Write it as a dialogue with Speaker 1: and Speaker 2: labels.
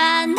Speaker 1: I.